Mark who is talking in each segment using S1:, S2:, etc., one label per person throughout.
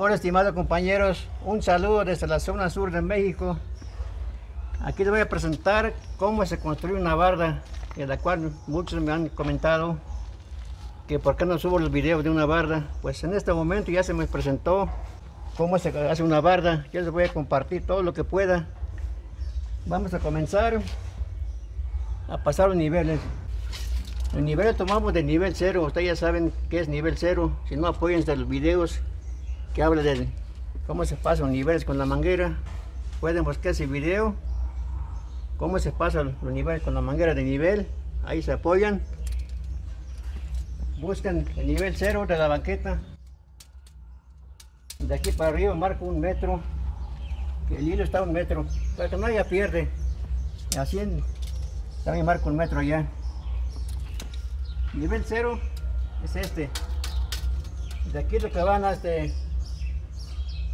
S1: Hola estimados compañeros, un saludo desde la zona sur de México. Aquí les voy a presentar cómo se construye una barda, en la cual muchos me han comentado que por qué no subo los videos de una barda. Pues en este momento ya se me presentó cómo se hace una barda. Yo les voy a compartir todo lo que pueda. Vamos a comenzar a pasar los niveles. El nivel tomamos de nivel 0. Ustedes ya saben qué es nivel 0. Si no, de los videos que habla de cómo se pasan niveles con la manguera. Pueden buscar ese video. Cómo se pasan los niveles con la manguera de nivel. Ahí se apoyan. Buscan el nivel 0 de la banqueta. De aquí para arriba marco un metro. El hilo está un metro. Para que no haya pierde. Así también marco un metro allá. Nivel 0 es este. De aquí lo que van a este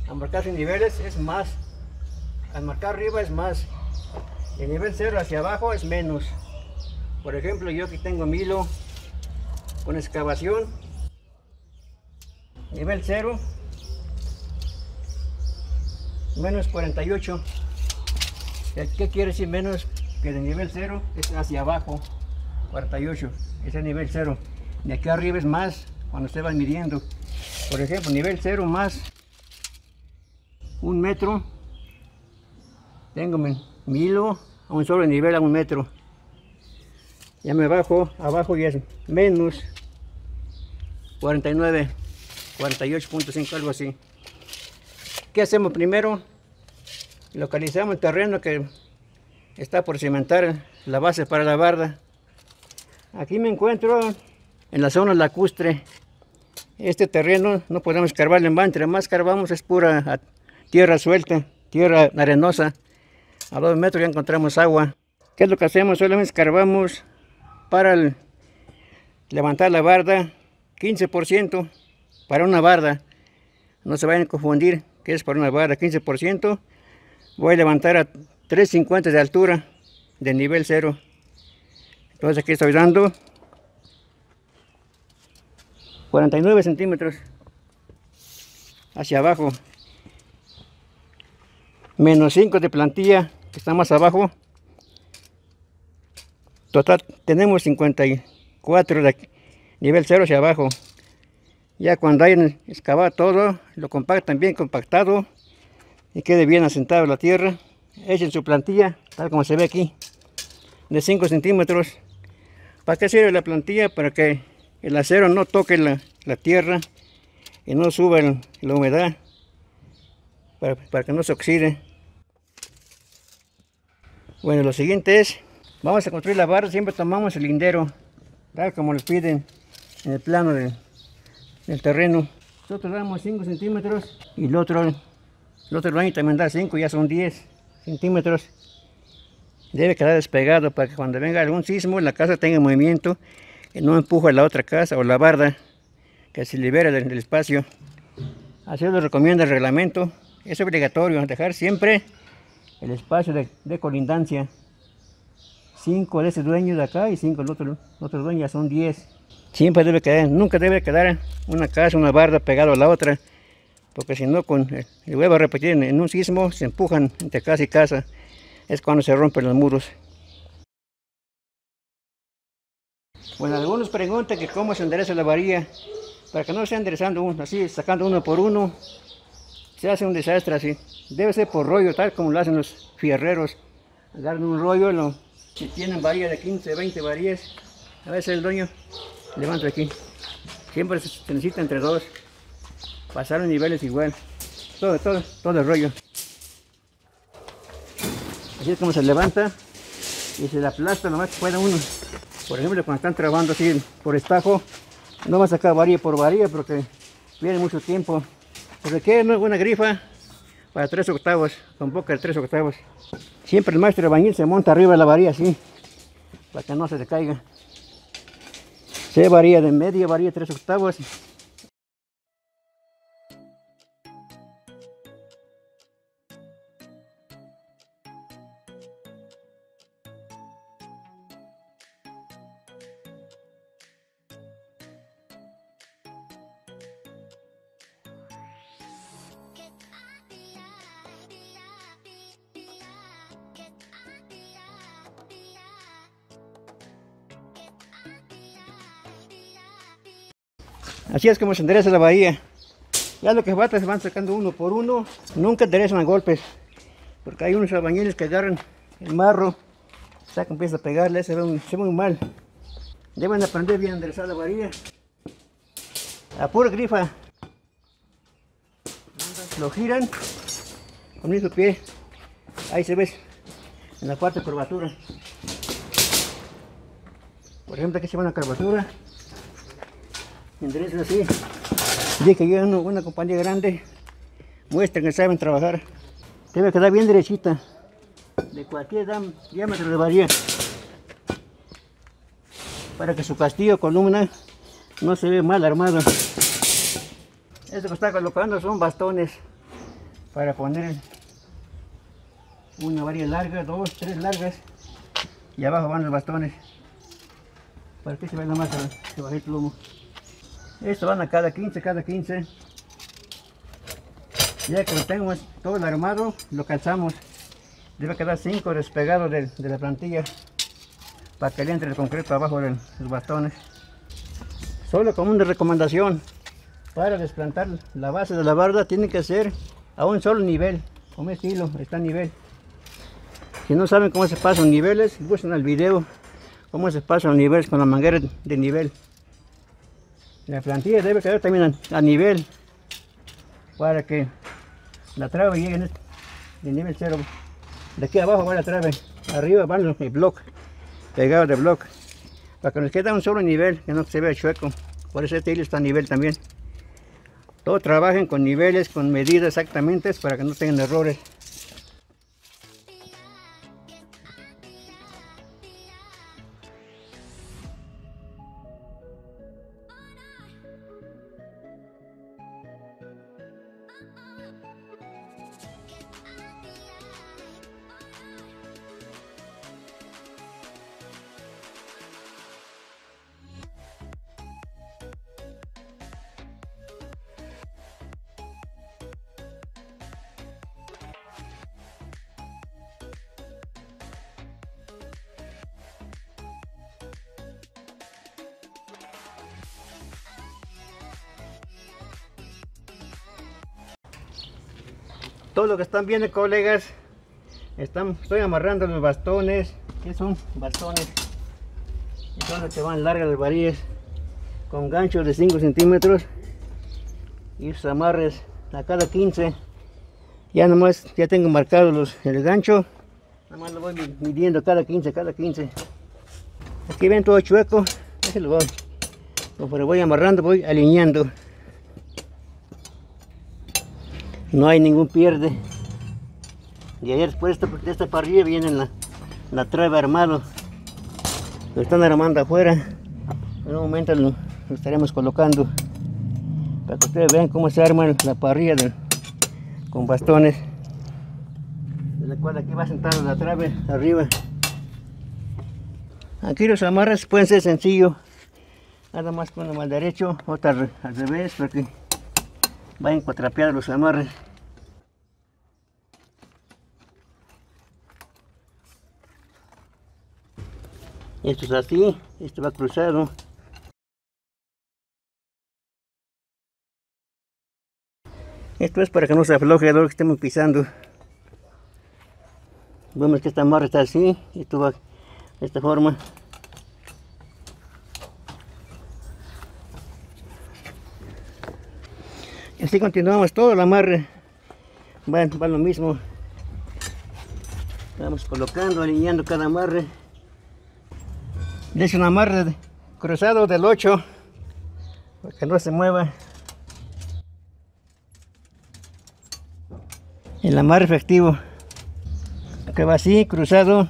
S1: a marcar niveles es más. Al marcar arriba es más. El nivel 0 hacia abajo es menos. Por ejemplo, yo aquí tengo mi con excavación. Nivel 0. Menos 48. ¿Qué quiere decir menos que de nivel 0? Es hacia abajo. 48. Ese es nivel 0. De aquí arriba es más cuando se va midiendo. Por ejemplo, nivel 0 más un metro, tengo mi hilo a un solo nivel a un metro. Ya me bajo, abajo ya es menos 49, 48.5, algo así. ¿Qué hacemos primero? Localizamos el terreno que está por cimentar la base para la barda. Aquí me encuentro en la zona lacustre. Este terreno no podemos escarbarle en entre más escarbamos es pura tierra suelta, tierra arenosa. A dos metros ya encontramos agua. ¿Qué es lo que hacemos? Solamente escarbamos para levantar la barda 15% para una barda. No se vayan a confundir que es para una barda 15%. Voy a levantar a 3.50 de altura de nivel cero. Entonces aquí estoy dando 49 centímetros hacia abajo menos 5 de plantilla que está más abajo. Total tenemos 54 de nivel 0 hacia abajo. Ya cuando hayan excavado todo lo compactan bien compactado y quede bien asentado la tierra. Echen su plantilla tal como se ve aquí de 5 centímetros. ¿para qué sirve la plantilla? para que el acero no toque la, tierra y no suba la humedad para, que no se oxide. Bueno, lo siguiente es, vamos a construir la barra, siempre tomamos el lindero, tal como les piden en el plano del, terreno. Nosotros damos 5 centímetros y el otro, el otro baño también da 5, ya son 10 centímetros. Debe quedar despegado para que cuando venga algún sismo la casa tenga movimiento y no empuja la otra casa o la barda que se libera del espacio. Así lo recomienda el reglamento es obligatorio dejar siempre el espacio de, colindancia. 5 de ese dueño de acá y 5 del otro, otro dueño, son 10. Siempre debe quedar, nunca debe quedar una casa, una barda pegada a la otra, porque si no, con, el vuelvo a repetir, en, un sismo se empujan entre casa y casa, es cuando se rompen los muros. Bueno, algunos preguntan que cómo se endereza la varilla, para que no esté enderezando uno, así sacando uno por uno, se hace un desastre así. Debe ser por rollo, tal como lo hacen los fierreros. Agarran un rollo, lo, si tienen varillas de 15, 20 varillas, a veces el dueño levanta aquí. Siempre se necesita entre dos. Pasar los niveles igual. Todo, todo, todo el rollo. Así es como se levanta y se la aplasta lo más que pueda uno. Por ejemplo, cuando están trabajando así por estajo, no va a sacar varilla por varilla porque pierde mucho tiempo Pues una grifa para 3 octavos, con boca de 3 octavos. Siempre el maestro bañil se monta arriba de la varilla así, para que no se le caiga. Se varía de media, varía 3 octavos Así es como se endereza la bahía. Ya lo que falta se van sacando uno por uno. Nunca enderezan a golpes. Porque hay unos albañiles que agarran el marro, sacan, empieza a pegarle, se ve, un- se ve muy mal. Deben aprender bien a enderezar la varilla. A pura grifa. Lo giran con el mismo pie. Ahí se ve en la de curvatura. Por ejemplo, aquí se va una curvatura. Enderezan así. Ya que llega uno- una compañía grande, muestran que saben trabajar. Debe quedar bien derechita. De cualquier diámetro de varilla. Para que su castillo columna no se ve mal armado. Esto que está colocando son bastones para poner una varilla larga, dos, tres largas y abajo van los bastones para que se vea más se baje el plomo. Esto van a cada 15, cada 15. Ya que lo tenemos todo el armado, lo calzamos. Debe quedar 5 despegados de, la plantilla para que le entre el concreto abajo de los bastones. Solo como una recomendación, para desplantar la base de la barda tiene que ser a un solo nivel, como este hilo está nivel. Si no saben cómo se pasan niveles, busquen el video cómo se pasan niveles con la manguera de nivel. La plantilla debe quedar también a, nivel para que la traba llegue en este- de nivel cero. De aquí abajo va la trave, arriba van los el block, pegados de block, para que nos quede un solo nivel, que no se vea chueco. Por eso este hilo está a nivel también. Todos trabajen con niveles, con medidas exactamente para que no tengan errores. Todo lo que están viendo colegas, están, estoy amarrando los bastones, que son bastones, los que van largas las varillas, con ganchos de 5 centímetros, y sus amarres a cada 15, ya nomás, ya tengo marcados los, el gancho, nomás lo voy mi- midiendo cada 15, cada 15, aquí ven todo chueco, ese lo voy, voy amarrando voy alineando, no hay ningún pierde. Y ayer después de esta, esta parrilla viene la, la trave armado. Lo están armando afuera. En un momento lo, estaremos colocando. Para que ustedes vean cómo se arma la parrilla con bastones. De la cual aquí va sentada la trave arriba. Aquí los amarres pueden ser sencillos. Nada más con uno al derecho, otra al re- al revés, para que vayan cuatrapeados los amarres. Esto es así, esto va cruzado. Esto es para que no se afloje lo que estemos pisando. Vemos que esta amarra está así, esto va de esta forma. Así continuamos todo el amarre. Va lo mismo. Vamos colocando, alineando cada amarre. Es un amarre cruzado del 8 para que no se mueva. El amarre efectivo que va así, cruzado.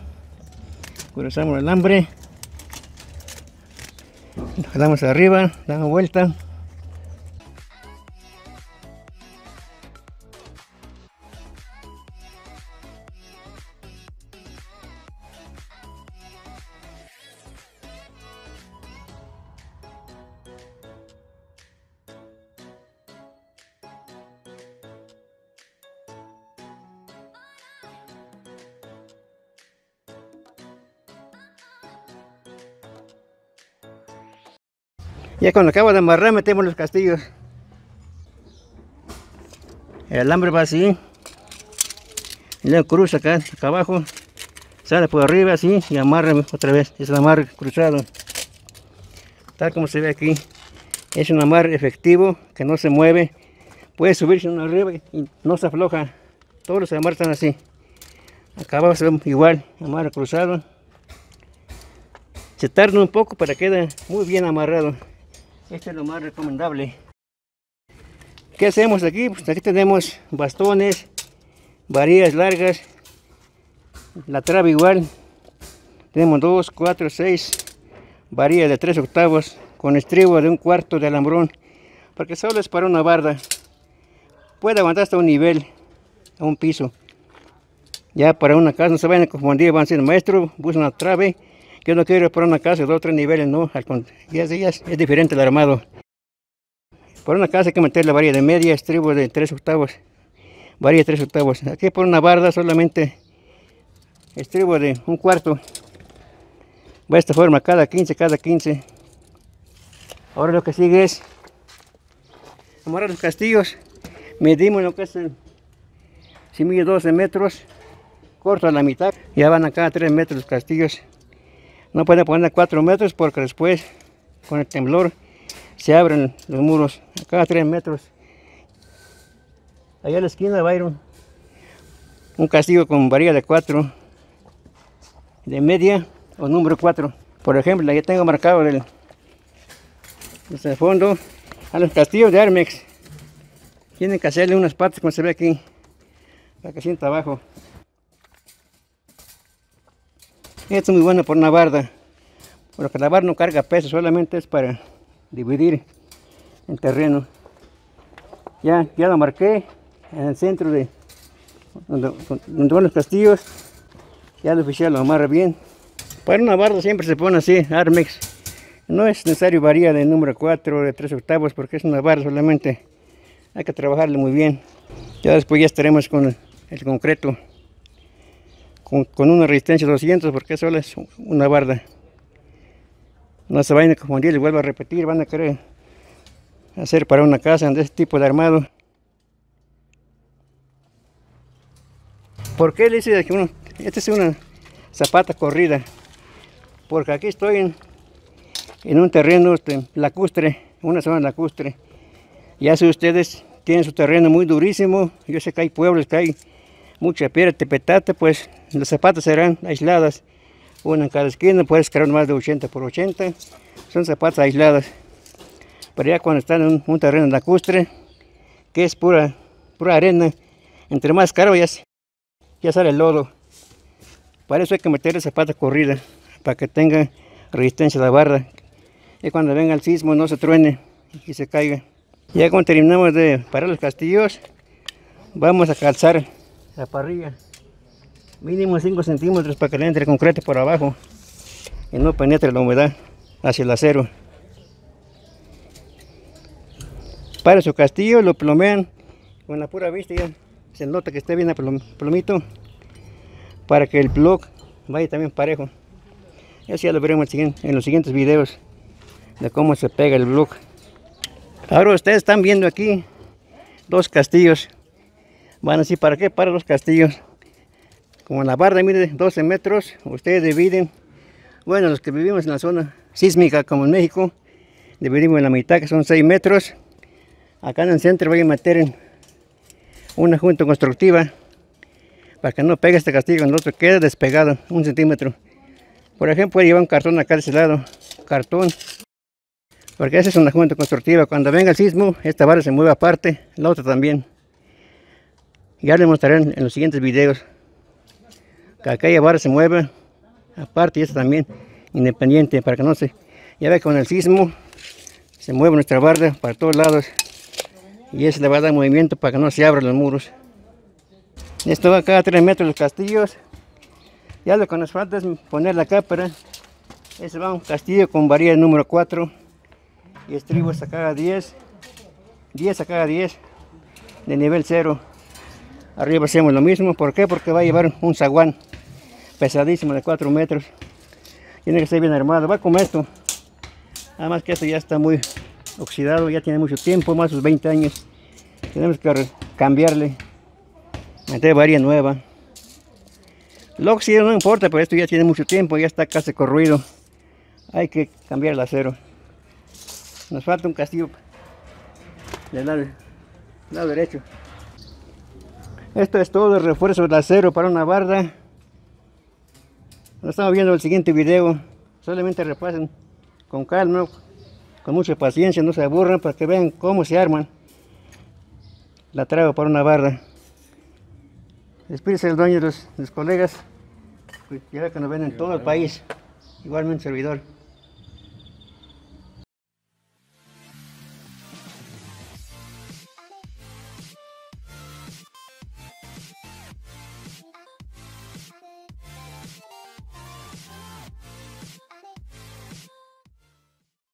S1: Cruzamos el alambre. Lo arriba, damos vuelta. Ya cuando acabo de amarrar metemos los castillos. El alambre va así. Y cruza acá, acá abajo. Sale por arriba así y amarra otra vez. Es el amarre cruzado. Tal como se ve aquí. Es un amarre efectivo que no se mueve. Puede subirse uno arriba y no se afloja. Todos los amarres están así. Acá abajo se ve igual, amarre cruzado. Se tarda un poco para que quede muy bien amarrado. Este es lo más recomendable. ¿Qué hacemos aquí? Pues aquí tenemos bastones, varillas largas, la traba igual. Tenemos 2, 4, 6 varillas de 3 octavos con estribo de un cuarto de alambrón porque solo es para una barda. Puede aguantar hasta un nivel, a un piso. Ya para una casa no se vayan a confundir, van a decir, maestro, busca una trave. Yo no quiero para una casa de dos o tres niveles, no, ya, ya es, es diferente el armado. Por una casa hay que meter la varilla de media, estribo de 3 octavos, varilla de 3 octavos. Aquí por una barda solamente estribo de un cuarto. Va de esta forma, cada 15, cada 15. Ahora lo que sigue es amarrar los castillos. Medimos lo que es si mide 12 metros, corto a la mitad. Ya van a cada 3 metros los castillos. No pueden poner 4 metros porque después con el temblor se abren los muros a cada 3 metros. Allá a la esquina a ir un, castillo con varilla de 4, de media o número 4. Por ejemplo, ya tengo marcado del, desde el fondo a los castillos de Armex. Tienen que hacerle unas partes como se ve aquí, para que sienta abajo. Esto es muy bueno por una barda, porque la barda no carga peso, solamente es para dividir el terreno. Ya, ya lo marqué en el centro de donde, van los castillos. Ya el oficial lo amarra bien. Para una barda siempre se pone así, Armex. No es necesario varía de número 4 de 3 octavos porque es una barra solamente. Hay que trabajarle muy bien. Ya después ya estaremos con el concreto. Con, una resistencia 200 porque solo es una barda. No se vayan a confundir, les vuelvo a repetir, van a querer hacer para una casa de este tipo de armado. ¿Por qué le dice que uno, esta es una zapata corrida? Porque aquí estoy en, en un terreno este, lacustre, una zona lacustre. Ya si ustedes tienen su terreno muy durísimo, yo sé que hay pueblos que hay mucha piedra, tepetate, pues las zapatas serán aisladas una en cada esquina, puedes crear más de 80 por 80, son zapatas aisladas. Pero ya cuando están en un, terreno lacustre, que es pura, pura arena, entre más caro ya, ya sale el lodo. Para eso hay que meterle zapata corrida, para que tenga resistencia a la barra. Y cuando venga el sismo no se truene y se caiga. Ya cuando terminamos de parar los castillos, vamos a calzar la parrilla mínimo 5 centímetros para que le entre el concreto por abajo y no penetre la humedad hacia el acero. Para su castillo lo plomean con la pura vista ya se nota que esté bien el plomito para que el block vaya también parejo. Eso ya lo veremos en los siguientes videos de cómo se pega el block. Ahora ustedes están viendo aquí dos castillos. Van así, ¿para qué? Para los castillos como la barra mide 12 metros, ustedes dividen, bueno, los que vivimos en la zona sísmica como en México, dividimos en la mitad que son 6 metros. Acá en el centro voy a meter una junta constructiva para que no pegue este castillo, el otro quede despegado, un centímetro. Por ejemplo, voy a llevar un cartón acá de ese lado, cartón, porque esa es una junta constructiva. Cuando venga el sismo, esta barra se mueve aparte, la otra también. Ya les mostraré en los siguientes videos. Que aquella barra se mueve. Aparte y esta también independiente para que no se ya ve con el sismo se mueve nuestra barra para todos lados. Y eso le va a dar movimiento para que no se abran los muros. Esto va cada 3 metros los castillos. Ya lo que nos falta es poner la cápara. Ese va un castillo con varilla número 4 y estribos a cada 10 10 a cada 10 de nivel 0 arriba hacemos lo mismo ¿por qué? porque va a llevar un zaguán pesadísimo de 4 metros. Tiene que ser bien armado. Va como esto. Nada más que esto ya está muy oxidado, ya tiene mucho tiempo, más de 20 años. Tenemos que cambiarle, meter varia nueva. Lo oxidado no importa, pero esto ya tiene mucho tiempo, ya está casi corroído. Hay que cambiar el acero. Nos falta un castillo del lado, lado derecho. Esto es todo el refuerzo del acero para una barda. Nos estamos viendo el siguiente video. Solamente repasen con calma, con mucha paciencia, no se aburran para que vean cómo se arman la traba para una barda. Despídese el dueño de los, los colegas, pues ya que nos ven en todo el país, igualmente servidor.